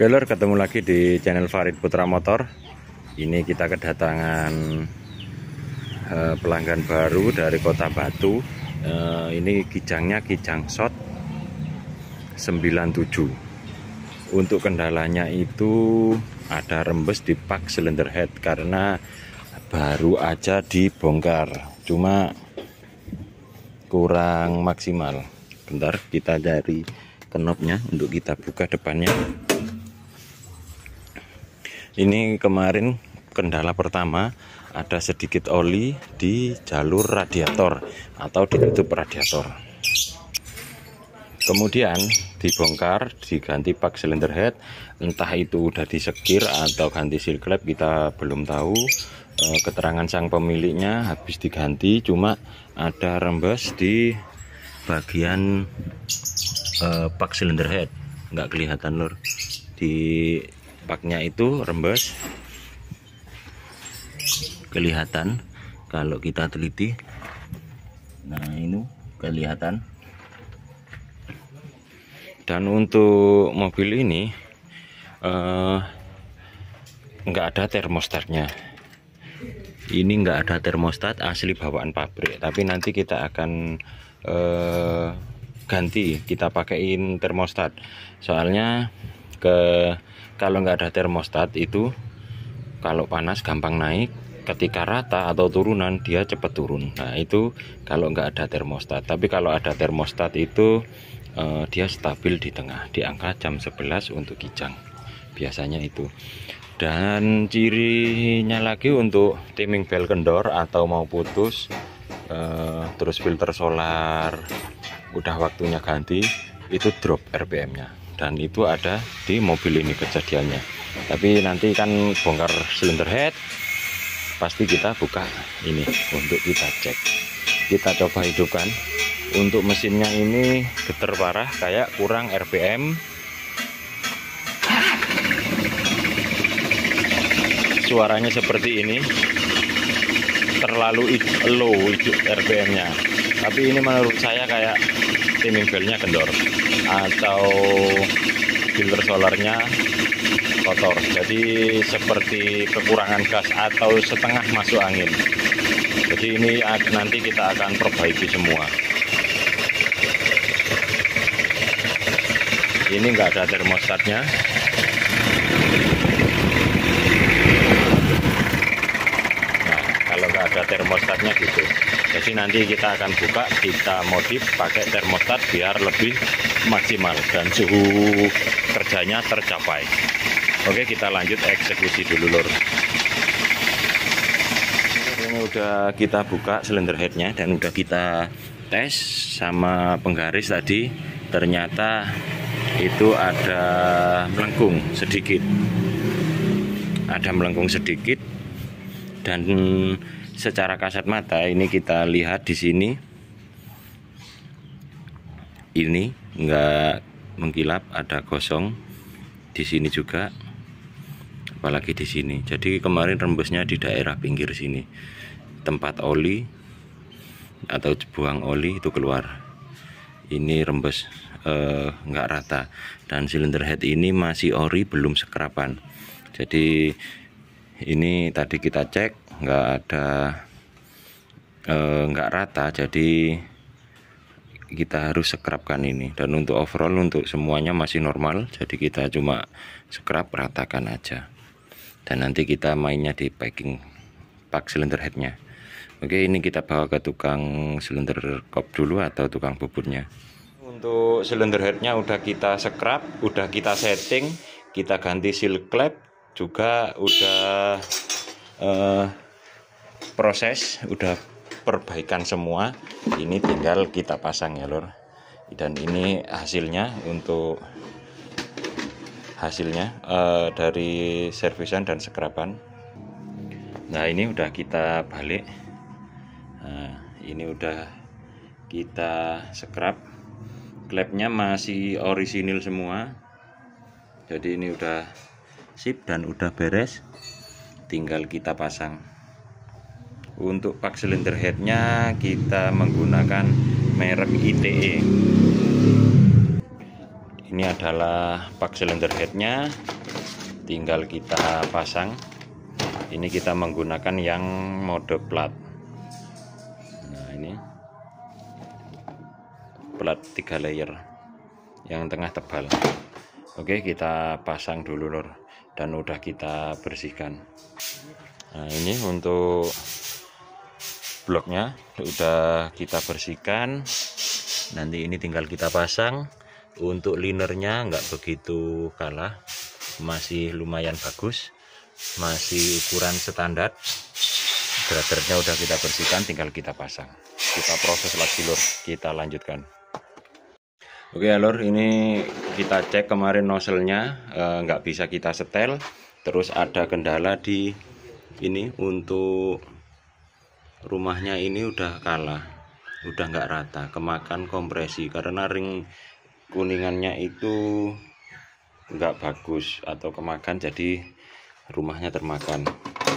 Oke ketemu lagi di channel Farid Putra Motor. Ini kita kedatangan eh, pelanggan baru dari Kota Batu. Eh, ini kijangnya kijang shot 97. Untuk kendalanya itu ada rembes di pak cylinder head karena baru aja dibongkar. Cuma kurang maksimal. Bentar kita cari knopnya untuk kita buka depannya ini kemarin kendala pertama ada sedikit oli di jalur radiator atau di tutup radiator. Kemudian dibongkar diganti pak cylinder head entah itu udah disekir atau ganti seal clap kita belum tahu. E, keterangan sang pemiliknya habis diganti cuma ada rembes di bagian e, pak cylinder head. Nggak kelihatan lur. Di paknya itu rembes. Kelihatan kalau kita teliti. Nah ini kelihatan. Dan untuk mobil ini eh, nggak ada termostatnya. Ini nggak ada termostat asli bawaan pabrik. Tapi nanti kita akan eh, ganti kita pakaiin termostat. Soalnya ke kalau nggak ada termostat itu kalau panas gampang naik. Ketika rata atau turunan dia cepat turun. Nah itu kalau nggak ada termostat. Tapi kalau ada termostat itu eh, dia stabil di tengah di angka jam 11 untuk kijang. Biasanya itu. Dan cirinya lagi untuk timing bel kendor atau mau putus eh, terus filter solar udah waktunya ganti itu drop RPM nya dan itu ada di mobil ini kejadiannya. Tapi nanti kan bongkar silinder head pasti kita buka ini untuk kita cek. Kita coba hidupkan. Untuk mesinnya ini getar parah kayak kurang RPM suaranya seperti ini. Terlalu low RPM nya tapi ini menurut saya kayak timing belnya kendor. Atau filter solarnya kotor. Jadi seperti kekurangan gas atau setengah masuk angin. Jadi ini nanti kita akan perbaiki semua. Ini enggak ada termostatnya nah kalau enggak ada termostatnya gitu. Jadi nanti kita akan buka kita modif pakai termostat biar lebih maksimal dan suhu kerjanya tercapai. Oke kita lanjut eksekusi dulu lor ini udah kita buka silinder headnya dan udah kita tes sama penggaris tadi. Ternyata itu ada melengkung sedikit. Ada melengkung sedikit dan secara kasat mata ini kita lihat di sini. Ini enggak mengkilap ada kosong. Di sini juga apalagi di sini. Jadi kemarin rembesnya di daerah pinggir sini. Tempat oli atau buang oli itu keluar. Ini rembes eh, enggak rata. Dan silinder head ini masih ori belum sekerapan jadi ini tadi kita cek nggak ada eh, nggak rata jadi kita harus scrapkan ini. Dan untuk overall untuk semuanya masih normal jadi kita cuma scrap ratakan aja. Dan nanti kita mainnya di packing pak silinder headnya. Oke ini kita bawa ke tukang silinder kop dulu atau tukang bubutnya? Untuk silinder headnya udah kita scrap udah kita setting kita ganti seal clap juga udah uh, proses udah perbaikan semua. Ini tinggal kita pasang ya lor dan ini hasilnya untuk hasilnya uh, dari servisan dan sekrapan nah ini udah kita balik. Nah, ini udah kita scrap klepnya masih orisinil semua. Jadi ini udah sip dan udah beres. Tinggal kita pasang untuk pak silinder headnya kita menggunakan merek ITE ini adalah pak cylinder headnya tinggal kita pasang. Ini kita menggunakan yang mode plat. Nah ini. Plat tiga layer yang tengah tebal. Oke kita pasang dulu lor dan udah kita bersihkan. Nah ini untuk bloknya udah kita bersihkan. Nanti ini tinggal kita pasang. Untuk linernya nggak begitu kalah. Masih lumayan bagus. Masih ukuran standar. Gradernya udah kita bersihkan tinggal kita pasang. Kita proses lagi lor kita lanjutkan. Oke ya lor ini kita cek kemarin nozzle-nya. Eh, nggak bisa kita setel. Terus ada kendala di ini untuk rumahnya ini udah kalah udah nggak rata. Kemakan kompresi karena ring kuningannya itu nggak bagus atau kemakan jadi rumahnya termakan.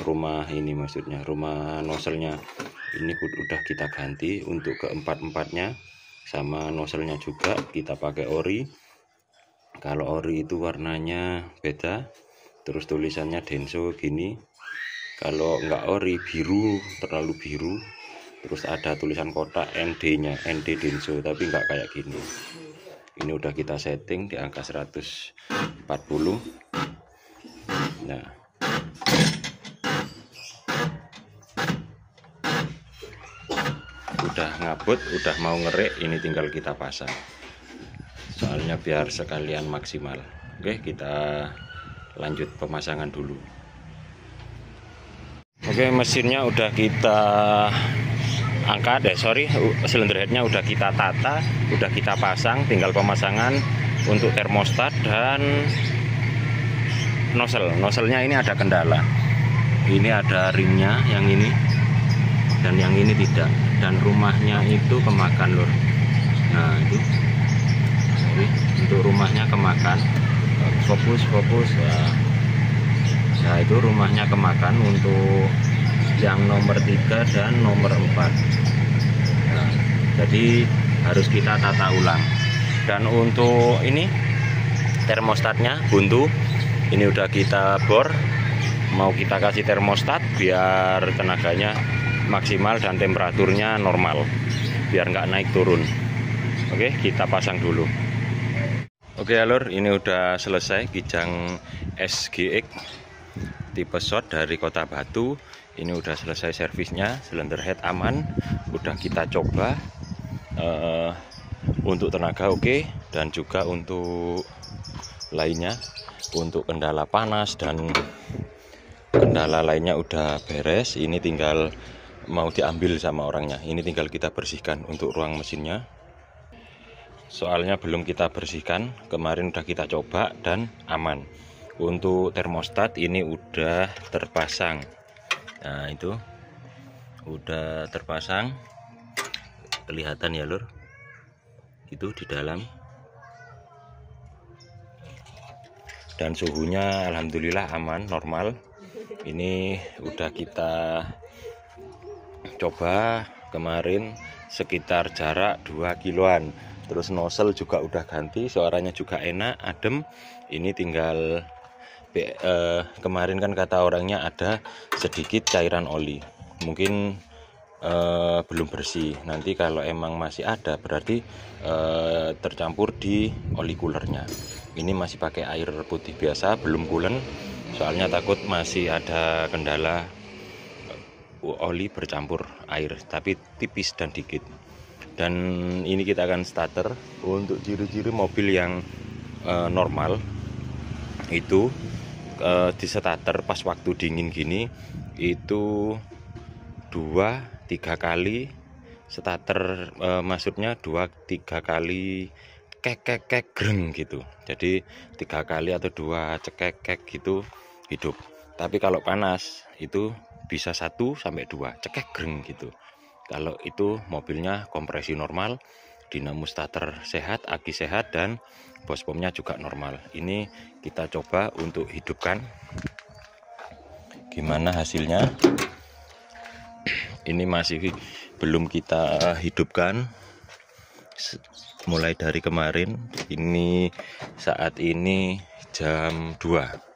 Rumah ini maksudnya rumah nozzle-nya ini udah kita ganti untuk keempat-empatnya sama nozzle-nya juga kita pakai ori. Kalau ori itu warnanya beda terus tulisannya denso gini kalau enggak ori biru terlalu biru terus ada tulisan kotak ND nya ND denso tapi enggak kayak gini. Ini udah kita setting di angka 140 nah. Udah ngabut udah mau ngerik ini tinggal kita pasang. Soalnya biar sekalian maksimal. Oke kita lanjut pemasangan dulu oke mesinnya udah kita angkat deh sorry. Silinder headnya udah kita tata udah kita pasang tinggal pemasangan untuk termostat dan nozzle. Nozzlenya ini ada kendala. Ini ada ringnya yang ini dan yang ini tidak. Dan rumahnya itu kemakan lur. Nah itu. Jadi, untuk rumahnya kemakan. Fokus fokus ya. Nah itu rumahnya kemakan untuk yang nomor 3 dan nomor 4 nah, jadi harus kita tata ulang. Dan untuk ini termostatnya buntu. Ini udah kita bor. Mau kita kasih termostat biar tenaganya maksimal dan temperaturnya normal. Biar nggak naik turun. Oke kita pasang dulu. Oke alur ini udah selesai kijang SGX tipe shot dari kota Batu. Ini udah selesai servisnya cylinder head aman udah kita coba uh, untuk tenaga oke okay, dan juga untuk lainnya untuk kendala panas dan kendala lainnya udah beres. Ini tinggal mau diambil sama orangnya. Ini tinggal kita bersihkan untuk ruang mesinnya. Soalnya belum kita bersihkan kemarin udah kita coba dan aman untuk termostat ini udah terpasang. Nah itu udah terpasang. Kelihatan ya lur? Itu di dalam. Dan suhunya alhamdulillah aman normal. Ini udah kita coba kemarin sekitar jarak 2 kiloan. Terus nozzle juga udah ganti suaranya juga enak adem. Ini tinggal eh, kemarin kan kata orangnya ada sedikit cairan oli. Mungkin eh, belum bersih. Nanti kalau emang masih ada berarti eh, tercampur di oli coolernya. Ini masih pakai air putih biasa belum coolant soalnya takut masih ada kendala oli bercampur air tapi tipis dan dikit. Dan ini kita akan starter untuk ciri-ciri mobil yang uh, normal. Itu uh, di starter pas waktu dingin gini itu dua tiga kali starter uh, maksudnya dua tiga kali kek kek kek greng gitu. Jadi tiga kali atau dua cekek kek gitu hidup. Tapi kalau panas itu bisa satu sampai dua cekek greng gitu. Kalau itu mobilnya kompresi normal dinamo starter sehat aki sehat dan bos pomnya juga normal. Ini kita coba untuk hidupkan. Gimana hasilnya? Ini masih belum kita hidupkan. Mulai dari kemarin ini saat ini jam 2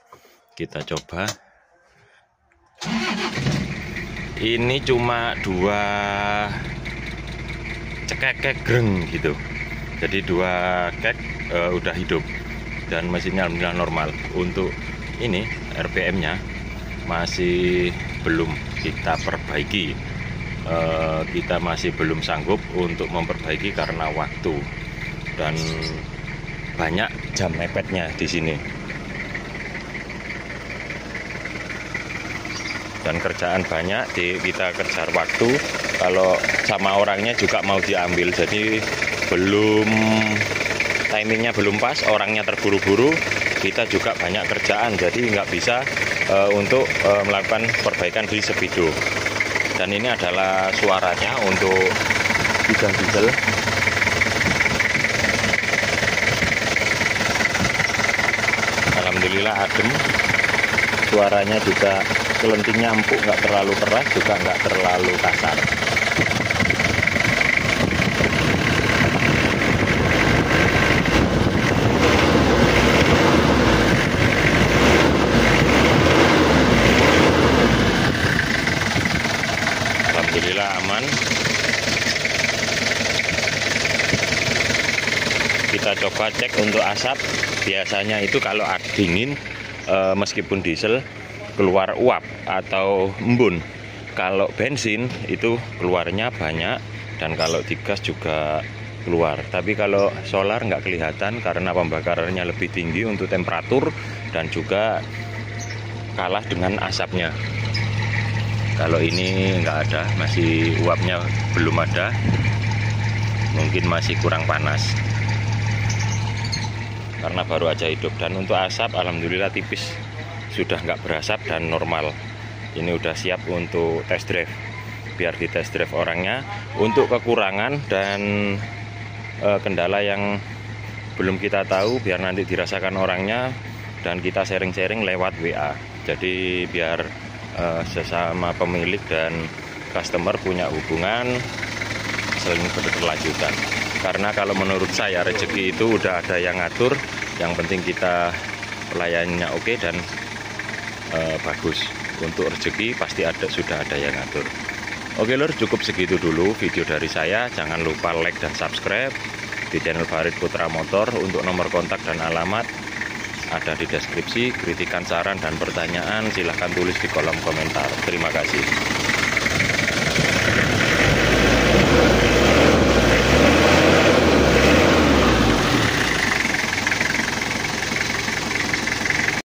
kita coba. Ini cuma dua cekek greng gitu. Jadi dua kek uh, udah hidup dan mesinnya alhamdulillah normal. Untuk ini RPM nya masih belum kita perbaiki. Uh, kita masih belum sanggup untuk memperbaiki karena waktu dan banyak jam mepetnya di sini dan kerjaan banyak di, kita kejar waktu. Kalau sama orangnya juga mau diambil. Jadi belum timingnya belum pas orangnya terburu-buru kita juga banyak kerjaan. Jadi nggak bisa uh, untuk uh, melakukan perbaikan di Sepido. Dan ini adalah suaranya untuk bidang diesel. Alhamdulillah adem. Suaranya juga kelentingnya empuk nggak terlalu keras juga nggak terlalu kasar. Alhamdulillah aman. Kita coba cek untuk asap. Biasanya itu kalau dingin eh, meskipun diesel keluar uap atau embun. Kalau bensin itu keluarnya banyak dan kalau digas juga keluar. Tapi kalau solar nggak kelihatan karena pembakarannya lebih tinggi untuk temperatur dan juga kalah dengan asapnya. Kalau ini nggak ada masih uapnya belum ada mungkin masih kurang panas. Karena baru aja hidup. Dan untuk asap alhamdulillah tipis sudah nggak berasap dan normal. Ini udah siap untuk test drive biar di test drive orangnya. Untuk kekurangan dan e, kendala yang belum kita tahu biar nanti dirasakan orangnya dan kita sharing-sharing lewat WA jadi biar e, sesama pemilik dan customer punya hubungan saling berkelanjutan. Karena kalau menurut saya rezeki itu udah ada yang ngatur yang penting kita pelayannya oke dan uh, bagus. Untuk rezeki pasti ada sudah ada yang ngatur. Oke lor cukup segitu dulu video dari saya. Jangan lupa like dan subscribe di channel Farid Putra Motor untuk nomor kontak dan alamat ada di deskripsi. Kritikan saran dan pertanyaan silahkan tulis di kolom komentar. Terima kasih